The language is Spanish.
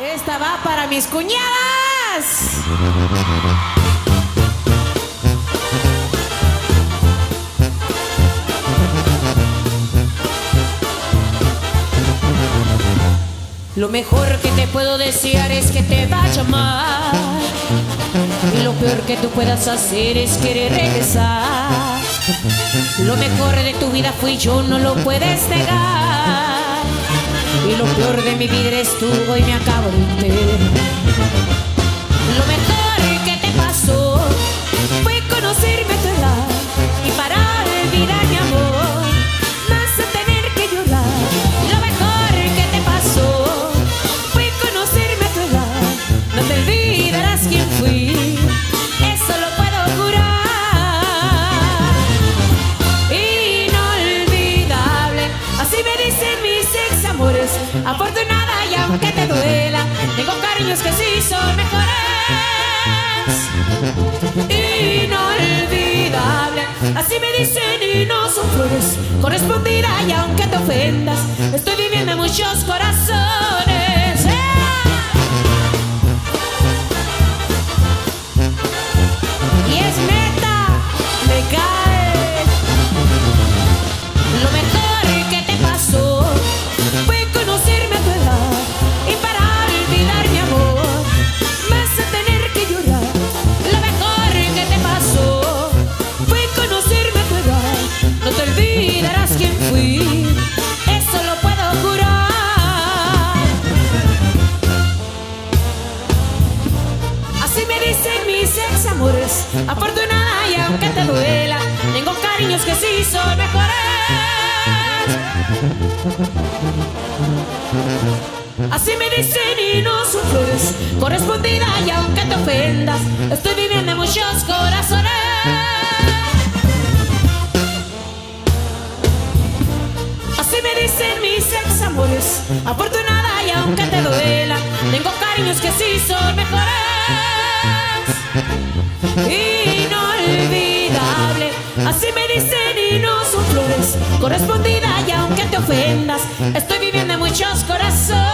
Esta va para mis cuñadas. Lo mejor que te puedo desear es que te vaya mal. Y lo peor que tú puedas hacer es querer regresar. Lo mejor de tu vida fui yo, no lo puedes negar. Y lo peor de mi vida eres tú, hoy me acabo de. Afortunada y aunque te duela, tengo cariños que sí son mejores. Inolvidable, así me dicen y no son flores. Correspondida y aunque te ofendas, estoy viviendo en muchos corazones. ¡Eh! Y es neta, me cae. Así me dicen mis ex amores, afortunada y aunque te duela, tengo cariños que sí son mejores. Así me dicen y no son correspondida y aunque te ofendas, estoy viviendo en muchos corazones. Así me dicen mis ex amores, afortunada y aunque te duela, tengo cariños que sí son mejores. Inolvidable, así me dicen y no son flores, correspondida y aunque te ofendas, estoy viviendo en muchos corazones.